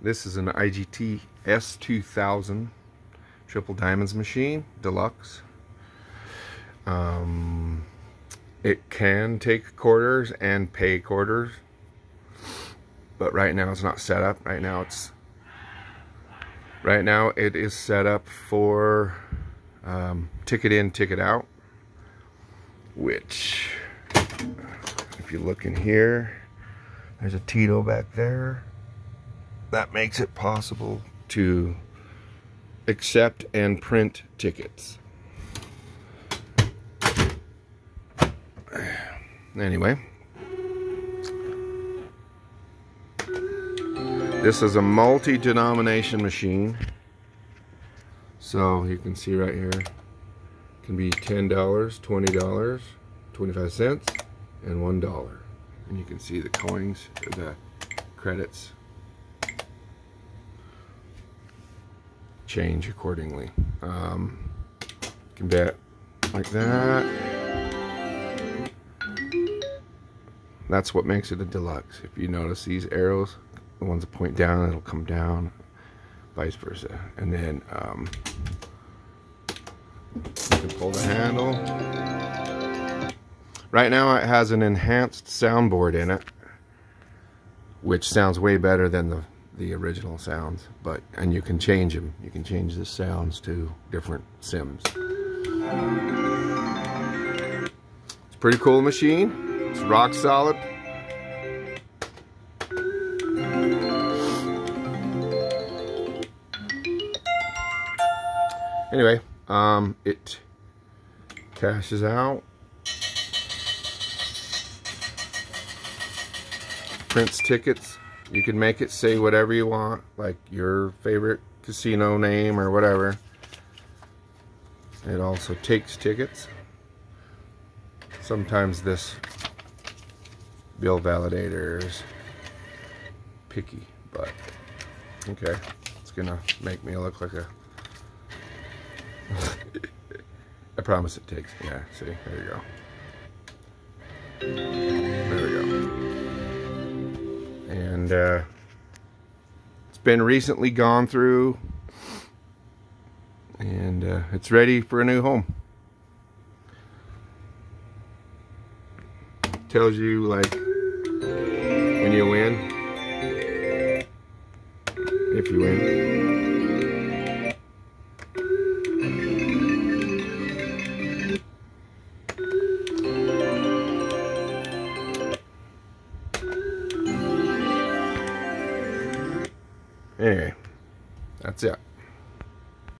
This is an IGT S2000 Triple Diamonds machine, deluxe. Um, it can take quarters and pay quarters, but right now it's not set up. Right now it's right now it is set up for um, ticket in, ticket out, which if you look in here, there's a TITO back there. That makes it possible to accept and print tickets. Anyway, this is a multi-denomination machine. So you can see right here, can be $10, $20, 25 cents, and $1. And you can see the coins, the credits change accordingly. Um, can bet like that. That's what makes it a deluxe. If you notice these arrows, the ones that point down, it'll come down, vice versa. And then um, you can pull the handle. Right now it has an enhanced soundboard in it, which sounds way better than the the original sounds, but and you can change them. You can change the sounds to different sims. It's pretty cool machine. It's rock solid. Anyway, um, it cashes out. Prints tickets you can make it say whatever you want, like your favorite casino name or whatever. It also takes tickets. Sometimes this bill validator is picky, but okay. It's gonna make me look like a... I promise it takes, yeah, see, there you go. And uh, it's been recently gone through. And uh, it's ready for a new home. Tells you like when you win. If you win Anyway, that's it.